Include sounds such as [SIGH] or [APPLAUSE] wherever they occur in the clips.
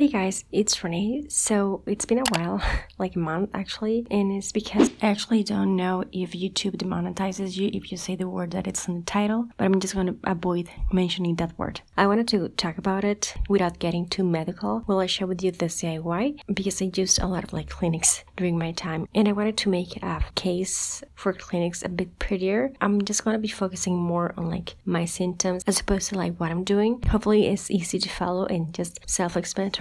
Hey guys, it's Renee. So it's been a while, [LAUGHS] like a month actually, and it's because I actually don't know if YouTube demonetizes you if you say the word that it's in the title, but I'm just gonna avoid mentioning that word. I wanted to talk about it without getting too medical. Will I share with you the DIY because I used a lot of like Kleenex during my time, and I wanted to make a case for Kleenex a bit prettier. I'm just gonna be focusing more on like my symptoms as opposed to like what I'm doing. Hopefully, it's easy to follow and just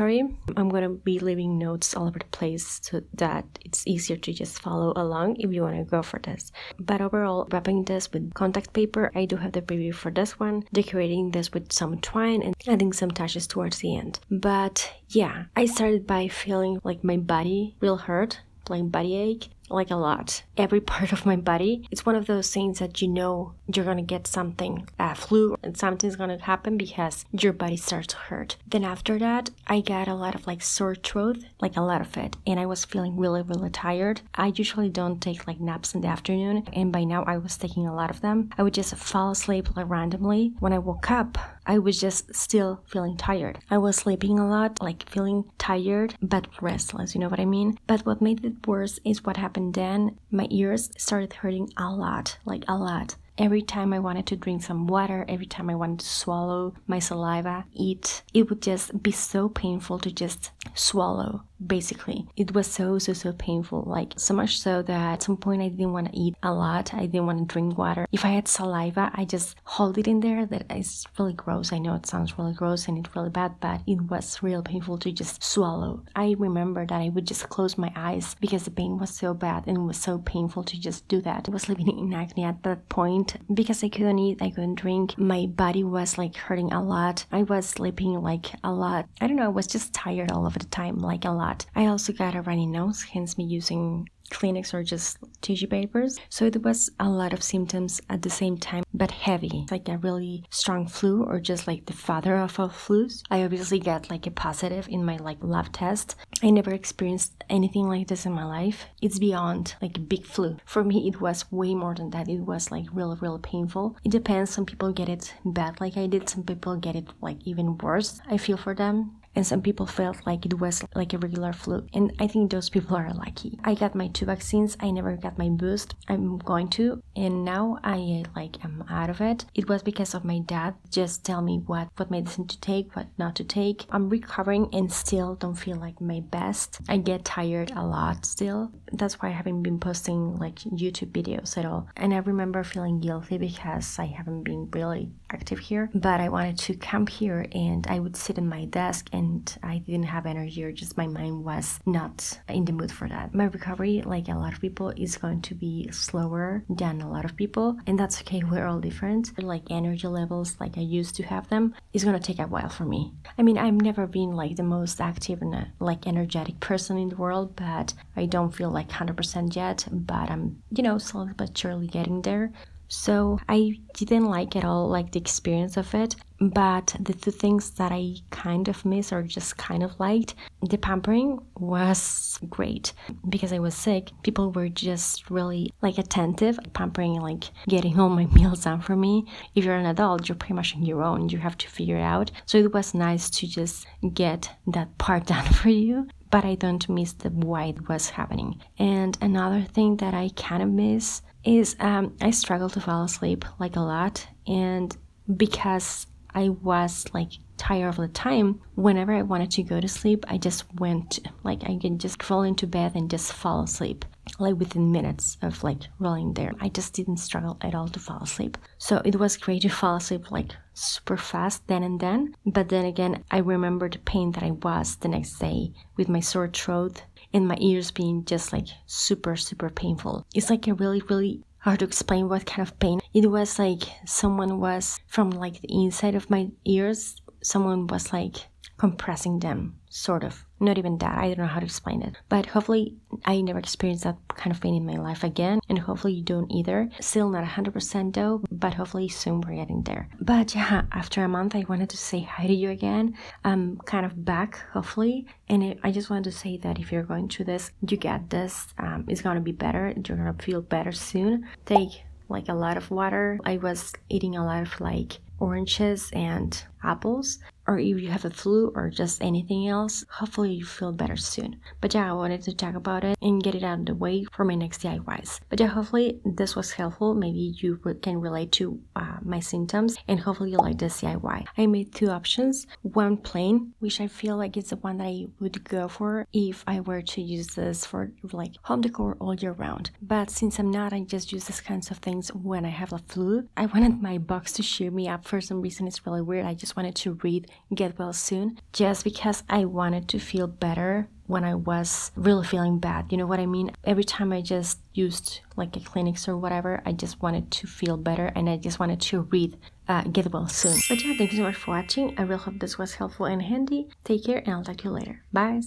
self-explanatory I'm gonna be leaving notes all over the place so that it's easier to just follow along if you wanna go for this. But overall, wrapping this with contact paper, I do have the preview for this one, decorating this with some twine and adding some touches towards the end. But yeah, I started by feeling like my body real hurt like body ache like a lot. Every [LAUGHS] part of my body. It's one of those things that you know you're gonna get something, a flu, and something's gonna happen because your body starts to hurt. Then after that, I got a lot of like sore throat, like a lot of it, and I was feeling really, really tired. I usually don't take like naps in the afternoon, and by now I was taking a lot of them. I would just fall asleep like randomly. When I woke up, I was just still feeling tired. I was sleeping a lot, like feeling tired but restless, you know what I mean? But what made it worse is what happened then. My ears started hurting a lot, like a lot. Every time I wanted to drink some water, every time I wanted to swallow my saliva, eat, it would just be so painful to just swallow basically. It was so so so painful like so much so that at some point i didn't want to eat a lot i didn't want to drink water. If i had saliva i just hold it in there that is really gross. I know it sounds really gross and it's really bad but it was real painful to just swallow. I remember that i would just close my eyes because the pain was so bad and it was so painful to just do that. I was living in acne at that point because i couldn't eat i couldn't drink. My body was like hurting a lot. I was sleeping like a lot. I don't know i was just tired all of the time like a lot. I also got a runny nose, hence me using Kleenex or just tissue papers. So it was a lot of symptoms at the same time, but heavy, like a really strong flu or just like the father of all flus. I obviously got like a positive in my like lab test. I never experienced anything like this in my life. It's beyond like a big flu. For me, it was way more than that. It was like really, really painful. It depends. Some people get it bad like I did. Some people get it like even worse. I feel for them and some people felt like it was like a regular flu. And i think those people are lucky. I got my two vaccines. I never got my boost. I'm going to. And now i like am out of it. It was because of my dad. Just tell me what what medicine to take what not to take. I'm recovering and still don't feel like my best. I get tired a lot still. That's why i haven't been posting like youtube videos at all. And i remember feeling guilty because i haven't been really active here. But i wanted to come here and i would sit in my desk and and I didn't have energy or just my mind was not in the mood for that. My recovery, like a lot of people, is going to be slower than a lot of people, and that's okay. We're all different. Like energy levels, like I used to have them, is gonna take a while for me. I mean, I've never been like the most active and uh, like energetic person in the world, but I don't feel like 100% yet. But I'm, you know, slowly but surely getting there. So I didn't like at all like the experience of it. But the two things that I kind of miss or just kind of liked, the pampering was great because I was sick. People were just really like attentive, pampering like getting all my [LAUGHS] meals done for me. If you're an adult, you're pretty much on your own. You have to figure it out. So it was nice to just get that part [LAUGHS] done for you but I don't miss the why it was happening. And another thing that I kind of miss is um, I struggle to fall asleep like a lot, and because I was like tired all the time, whenever I wanted to go to sleep, I just went like I can just crawl into bed and just fall asleep like within minutes of like rolling there. I just didn't struggle at all to fall asleep. So it was great to fall asleep like super fast then and then. But then again, I remember the pain that I was the next day with my sore throat and my ears being just like super, super painful. It's like a really, really hard to explain what kind of pain. It was like someone was from like the inside of my ears, someone was like compressing them, sort of. Not even that, I don't know how to explain it. But hopefully, I never experienced that kind of pain in my life again, and hopefully, you don't either. Still not 100% though, but hopefully, soon we're getting there. But yeah, after a month, I wanted to say hi to you again. I'm kind of back, hopefully, and I just wanted to say that if you're going through this, you get this. Um, it's gonna be better, you're gonna feel better soon. Take like a lot of water. I was eating a lot of like oranges and apples or if you have a flu or just anything else, hopefully you feel better soon. But yeah, I wanted to talk about it and get it out of the way for my next DIYs. But yeah, hopefully this was helpful. Maybe you can relate to uh, my symptoms and hopefully you like this DIY. I made two options. One plain, which I feel like is the one that I would go for if I were to use this for like home decor all year round. But since I'm not, I just use these kinds of things when I have a flu. I wanted my box to cheer me up for some reason. It's really weird. I just wanted to read Get Well Soon just because I wanted to feel better when I was really feeling bad. You know what I mean? Every time I just used like a Kleenex or whatever, I just wanted to feel better and I just wanted to read uh, Get Well Soon. But yeah, thank you so much for watching. I really hope this was helpful and handy. Take care and I'll talk to you later. Bye.